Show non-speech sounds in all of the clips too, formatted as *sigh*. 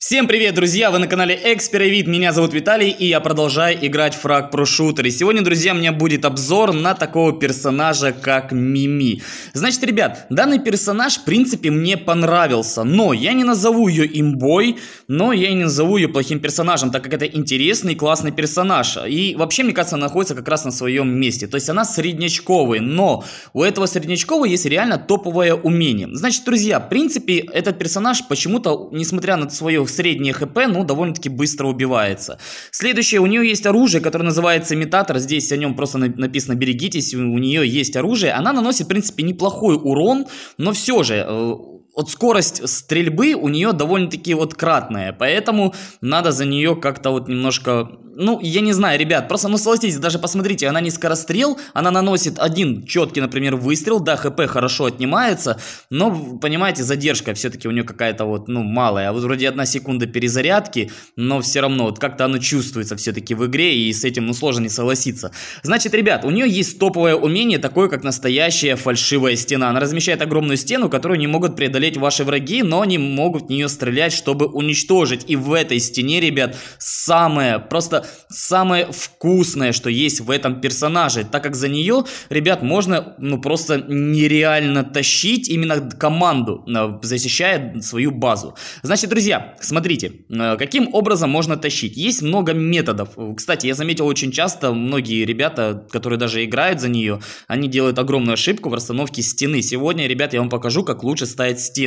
Всем привет, друзья! Вы на канале Эксперовид, меня зовут Виталий, и я продолжаю играть в фраг про шутер. И сегодня, друзья, у меня будет обзор на такого персонажа, как Мими. Значит, ребят, данный персонаж, в принципе, мне понравился, но я не назову ее имбой, но я и не назову ее плохим персонажем, так как это интересный, классный персонаж. И вообще, мне кажется, она находится как раз на своем месте. То есть она среднячковый, но у этого среднячкового есть реально топовое умение. Значит, друзья, в принципе, этот персонаж почему-то, несмотря на свое среднее хп, ну, довольно-таки быстро убивается. Следующее, у нее есть оружие, которое называется имитатор. Здесь о нем просто написано «берегитесь», у нее есть оружие. Она наносит, в принципе, неплохой урон, но все же э, вот скорость стрельбы у нее довольно-таки вот кратная, поэтому надо за нее как-то вот немножко ну, я не знаю, ребят, просто, ну, согласитесь, даже посмотрите, она не скорострел, она наносит один четкий, например, выстрел, да, хп хорошо отнимается, но, понимаете, задержка все-таки у нее какая-то вот, ну, малая, а вот вроде одна секунда перезарядки, но все равно вот как-то оно чувствуется все-таки в игре, и с этим, ну, сложно не согласиться. Значит, ребят, у нее есть топовое умение, такое, как настоящая фальшивая стена. Она размещает огромную стену, которую не могут преодолеть ваши враги, но они могут в нее стрелять, чтобы уничтожить. И в этой стене, ребят, самое, просто самое вкусное, что есть в этом персонаже, так как за нее, ребят, можно ну просто нереально тащить именно команду, э, защищая свою базу. Значит, друзья, смотрите, э, каким образом можно тащить. Есть много методов. Кстати, я заметил очень часто, многие ребята, которые даже играют за нее, они делают огромную ошибку в расстановке стены. Сегодня, ребят, я вам покажу, как лучше ставить стену.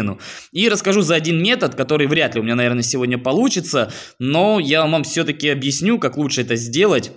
И расскажу за один метод, который вряд ли у меня, наверное, сегодня получится, но я вам все-таки объясню, как лучше это сделать.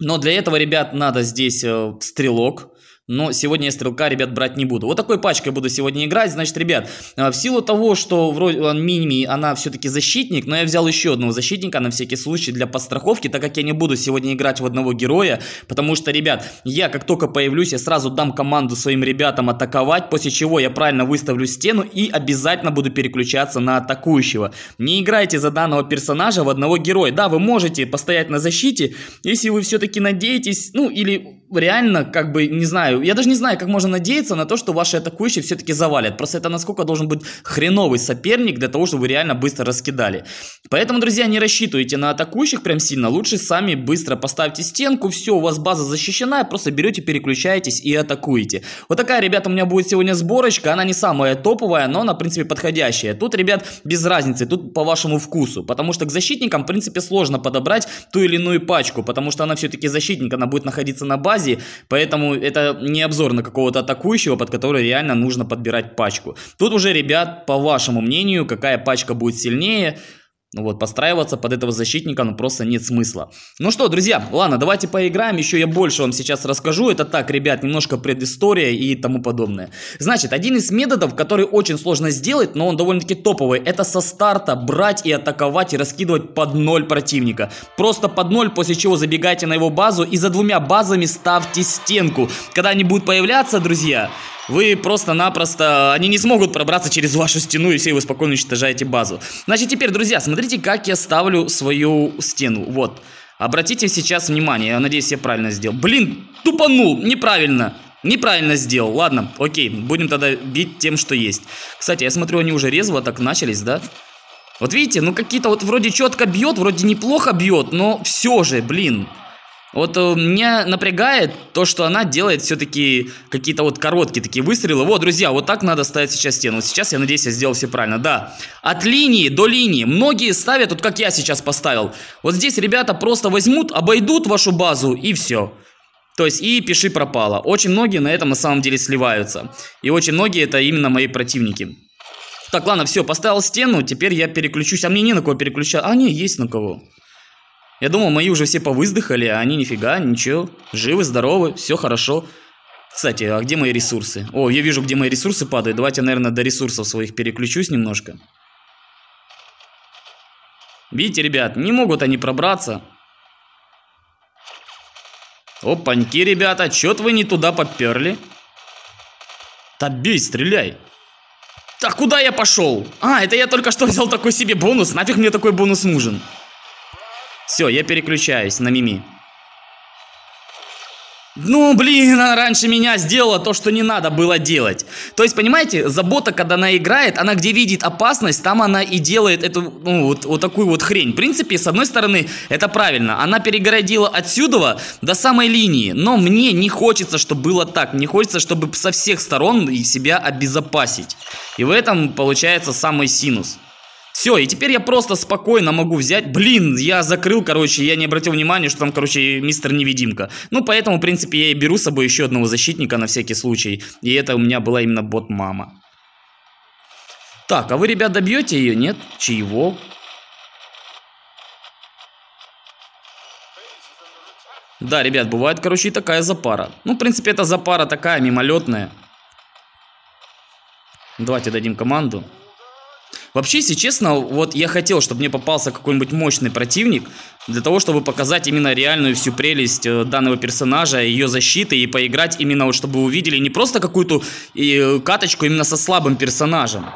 Но для этого, ребят, надо здесь э, стрелок. Но сегодня я стрелка, ребят, брать не буду. Вот такой пачкой буду сегодня играть. Значит, ребят, э, в силу того, что вроде он мини, она все-таки защитник, но я взял еще одного защитника на всякий случай для подстраховки, так как я не буду сегодня играть в одного героя, потому что, ребят, я как только появлюсь, я сразу дам команду своим ребятам атаковать, после чего я правильно выставлю стену и обязательно буду переключаться на атакующего. Не играйте за данного персонажа в одного героя. Да, вы можете постоять на защите, если вы все-таки надеетесь, ну или реально, как бы, не знаю, я даже не знаю, как можно надеяться на то, что ваши атакующие все-таки завалят. Просто это насколько должен быть хреновый соперник для того, чтобы вы реально быстро раскидали. Поэтому, друзья, не рассчитывайте на атакующих прям сильно. Лучше сами быстро поставьте стенку, все, у вас база защищена, просто берете, переключаетесь и атакуете. Вот такая, ребята, у меня будет сегодня сборочка. Она не самая топовая, но она, в принципе, подходящая. Тут, ребят, без разницы, тут по вашему вкусу. Потому что к защитникам, в принципе, сложно подобрать ту или иную пачку, потому что она все-таки защитник, она будет находиться на базе базе, поэтому это не обзор на какого-то атакующего, под который реально нужно подбирать пачку. Тут уже, ребят, по вашему мнению, какая пачка будет сильнее, вот, подстраиваться под этого защитника, ну просто нет смысла. Ну что, друзья, ладно, давайте поиграем, еще я больше вам сейчас расскажу. Это так, ребят, немножко предыстория и тому подобное. Значит, один из методов, который очень сложно сделать, но он довольно-таки топовый, это со старта брать и атаковать и раскидывать под ноль противника. Просто под ноль, после чего забегайте на его базу и за двумя базами ставьте стенку. Когда они будут появляться, друзья, вы просто-напросто, они не смогут пробраться через вашу стену, и все вы спокойно уничтожаете базу. Значит, теперь, друзья, смотрите, как я ставлю свою стену. Вот. Обратите сейчас внимание, я надеюсь, я правильно сделал. Блин, тупанул, неправильно. Неправильно сделал. Ладно, окей, будем тогда бить тем, что есть. Кстати, я смотрю, они уже резво так начались, да? Вот видите, ну какие-то вот вроде четко бьет, вроде неплохо бьет, но все же, блин. Вот э, меня напрягает то, что она делает все-таки какие-то вот короткие такие выстрелы. Вот, друзья, вот так надо ставить сейчас стену. Вот сейчас, я надеюсь, я сделал все правильно. Да, от линии до линии. Многие ставят, вот как я сейчас поставил. Вот здесь ребята просто возьмут, обойдут вашу базу и все. То есть и пиши пропало. Очень многие на этом на самом деле сливаются. И очень многие это именно мои противники. Так, ладно, все, поставил стену, теперь я переключусь. А мне не на кого переключать. А, не, есть на кого. Я думал, мои уже все повыздыхали, а они нифига, ничего. Живы, здоровы, все хорошо. Кстати, а где мои ресурсы? О, я вижу, где мои ресурсы падают. Давайте, наверное, до ресурсов своих переключусь немножко. Видите, ребят, не могут они пробраться. Опаньки, ребята, чё-то вы не туда поперли. Да бей, стреляй. Так куда я пошел? А, это я только что взял такой себе бонус. Нафиг мне такой бонус нужен? Все, я переключаюсь на Мими. Ну, блин, она раньше меня сделала то, что не надо было делать. То есть, понимаете, забота, когда она играет, она где видит опасность, там она и делает эту, ну, вот, вот такую вот хрень. В принципе, с одной стороны, это правильно. Она перегородила отсюда до самой линии. Но мне не хочется, чтобы было так. Мне хочется, чтобы со всех сторон себя обезопасить. И в этом получается самый синус. Все, и теперь я просто спокойно могу взять. Блин, я закрыл, короче, я не обратил внимания, что там, короче, мистер невидимка. Ну, поэтому, в принципе, я и беру с собой еще одного защитника на всякий случай. И это у меня была именно бот-мама. Так, а вы, ребят, добьете ее? Нет? Чьего? Да, ребят, бывает, короче, и такая запара. Ну, в принципе, эта запара такая мимолетная. Давайте дадим команду. Вообще, если честно, вот я хотел, чтобы мне попался какой-нибудь мощный противник, для того, чтобы показать именно реальную всю прелесть э, данного персонажа, ее защиты, и поиграть именно вот, чтобы увидели не просто какую-то э, каточку именно со слабым персонажем,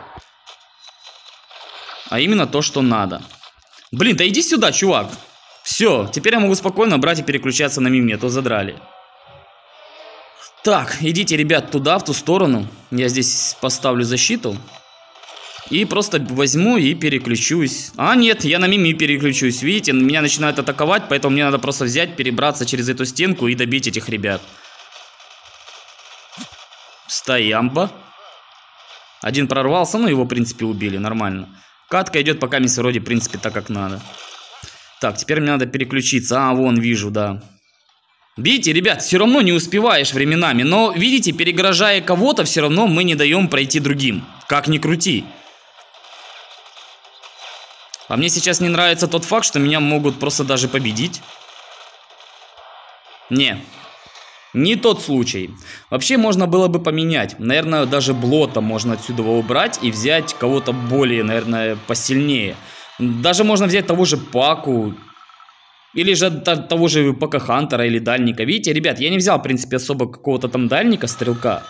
а именно то, что надо. Блин, да иди сюда, чувак. Все, теперь я могу спокойно брать и переключаться на миме, а то задрали. Так, идите, ребят, туда, в ту сторону. Я здесь поставлю защиту. И просто возьму и переключусь. А, нет, я на мими переключусь. Видите, меня начинают атаковать, поэтому мне надо просто взять, перебраться через эту стенку и добить этих ребят. Стоямба. Один прорвался, ну его, в принципе, убили, нормально. Катка идет пока мисс вроде, в принципе, так, как надо. Так, теперь мне надо переключиться. А, вон, вижу, да. Видите, ребят, все равно не успеваешь временами. Но, видите, перегрожая кого-то, все равно мы не даем пройти другим. Как ни крути. А мне сейчас не нравится тот факт, что меня могут просто даже победить. Не. Не тот случай. Вообще можно было бы поменять. Наверное, даже Блота можно отсюда убрать и взять кого-то более, наверное, посильнее. Даже можно взять того же Паку. Или же того же Пака Хантера или Дальника. Видите, ребят, я не взял, в принципе, особо какого-то там Дальника, Стрелка.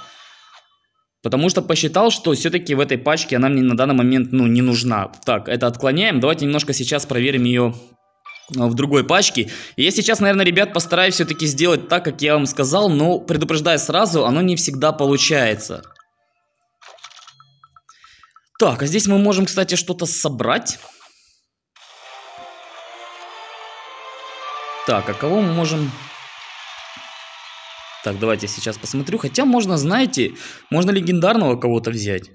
Потому что посчитал, что все-таки в этой пачке она мне на данный момент ну, не нужна. Так, это отклоняем. Давайте немножко сейчас проверим ее а, в другой пачке. Я сейчас, наверное, ребят, постараюсь все-таки сделать так, как я вам сказал, но предупреждая сразу, оно не всегда получается. Так, а здесь мы можем, кстати, что-то собрать. Так, а кого мы можем так, давайте сейчас посмотрю. Хотя можно, знаете, можно легендарного кого-то взять.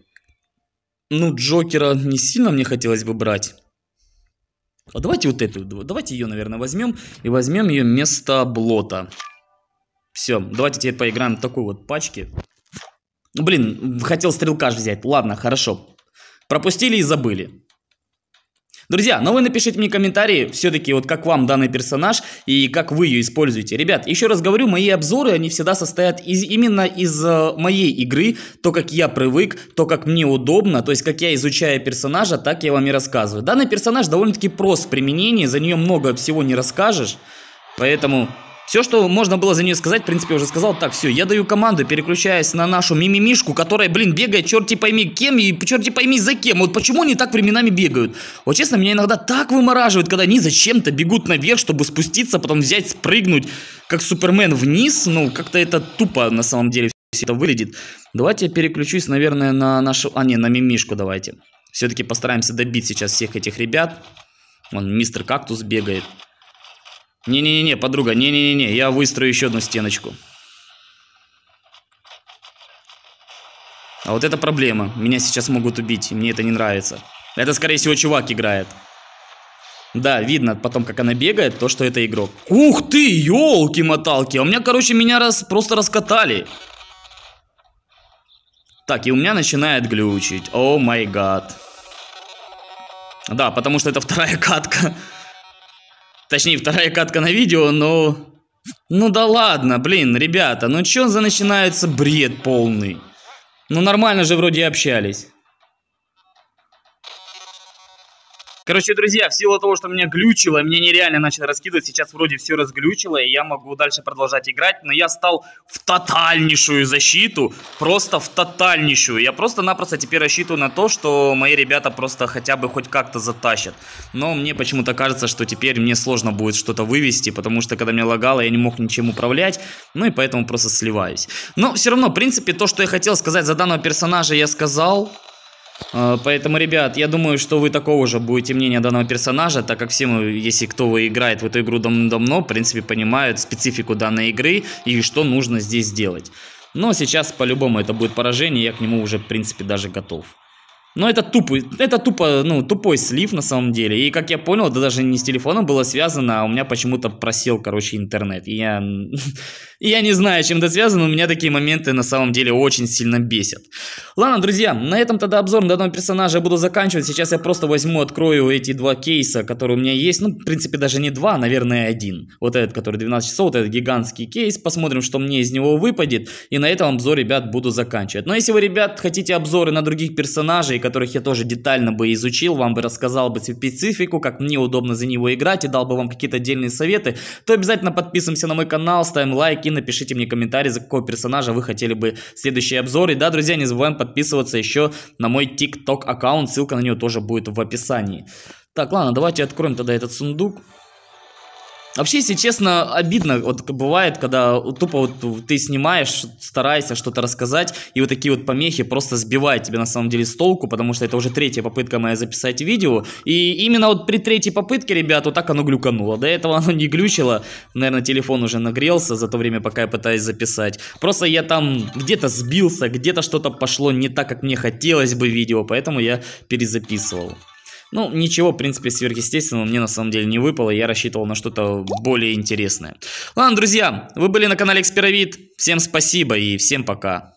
Ну, Джокера не сильно мне хотелось бы брать. А давайте вот эту, давайте ее, наверное, возьмем. И возьмем ее вместо Блота. Все, давайте теперь поиграем в такой вот пачке. Блин, хотел стрелкаш взять. Ладно, хорошо. Пропустили и забыли. Друзья, ну вы напишите мне комментарии, все-таки вот как вам данный персонаж и как вы ее используете. Ребят, еще раз говорю, мои обзоры, они всегда состоят из, именно из э, моей игры, то, как я привык, то, как мне удобно, то есть, как я изучаю персонажа, так я вам и рассказываю. Данный персонаж довольно-таки прост в применении, за нее много всего не расскажешь, поэтому все, что можно было за нее сказать, в принципе, уже сказал. Так, все, я даю команду, переключаясь на нашу мимимишку, которая, блин, бегает черти пойми кем и черти пойми за кем. Вот почему они так временами бегают? Вот честно, меня иногда так вымораживает, когда они зачем-то бегут наверх, чтобы спуститься, потом взять, спрыгнуть, как Супермен вниз. Ну, как-то это тупо на самом деле все это выглядит. Давайте я переключусь, наверное, на нашу... А, не, на мимишку давайте. Все-таки постараемся добить сейчас всех этих ребят. Вон, мистер Кактус бегает. Не-не-не, подруга, не-не-не, я выстрою еще одну стеночку. А вот это проблема. Меня сейчас могут убить, и мне это не нравится. Это, скорее всего, чувак играет. Да, видно потом, как она бегает, то, что это игрок. Ух ты, елки-моталки. А у меня, короче, меня раз, просто раскатали. Так, и у меня начинает глючить. О май гад. Да, потому что это вторая катка. Точнее, вторая катка на видео, но... Ну да ладно, блин, ребята, ну чё за начинается бред полный? Ну нормально же вроде общались. Короче, друзья, в силу того, что меня глючило, меня нереально начало раскидывать, сейчас вроде все разглючило, и я могу дальше продолжать играть, но я стал в тотальнейшую защиту, просто в тотальнейшую. Я просто-напросто теперь рассчитываю на то, что мои ребята просто хотя бы хоть как-то затащат. Но мне почему-то кажется, что теперь мне сложно будет что-то вывести, потому что когда меня лагало, я не мог ничем управлять, ну и поэтому просто сливаюсь. Но все равно, в принципе, то, что я хотел сказать за данного персонажа, я сказал. А, поэтому, ребят, я думаю, что вы такого же будете мнения данного персонажа, так как все мы, если кто играет в эту игру давно, в принципе, понимают специфику данной игры и что нужно здесь сделать. Но сейчас, по-любому, это будет поражение, я к нему уже, в принципе, даже готов. Но это тупо, это тупо, ну, тупой слив на самом деле. И как я понял, это даже не с телефоном было связано, а у меня почему-то просел, короче, интернет. И я, *laughs* я не знаю, чем это связано, у меня такие моменты на самом деле очень сильно бесят. Ладно, друзья, на этом тогда обзор данного персонажа я буду заканчивать. Сейчас я просто возьму, открою эти два кейса, которые у меня есть. Ну, в принципе, даже не два, наверное, один. Вот этот, который 12 часов, вот этот гигантский кейс. Посмотрим, что мне из него выпадет. И на этом обзор, ребят, буду заканчивать. Но если вы, ребят, хотите обзоры на других персонажей, которых я тоже детально бы изучил, вам бы рассказал бы специфику, как мне удобно за него играть и дал бы вам какие-то отдельные советы, то обязательно подписываемся на мой канал, ставим лайки, напишите мне комментарий, за какого персонажа вы хотели бы следующий обзор. И да, друзья, не забываем подписываться еще на мой TikTok аккаунт, ссылка на него тоже будет в описании. Так, ладно, давайте откроем тогда этот сундук. Вообще, если честно, обидно вот бывает, когда тупо вот ты снимаешь, стараешься что-то рассказать, и вот такие вот помехи просто сбивают тебя на самом деле с толку, потому что это уже третья попытка моя записать видео. И именно вот при третьей попытке, ребят, вот так оно глюкануло. До этого оно не глючило, наверное, телефон уже нагрелся за то время, пока я пытаюсь записать. Просто я там где-то сбился, где-то что-то пошло не так, как мне хотелось бы видео, поэтому я перезаписывал. Ну, ничего, в принципе, сверхъестественного мне на самом деле не выпало, я рассчитывал на что-то более интересное. Ладно, друзья, вы были на канале Эксперовид, всем спасибо и всем пока.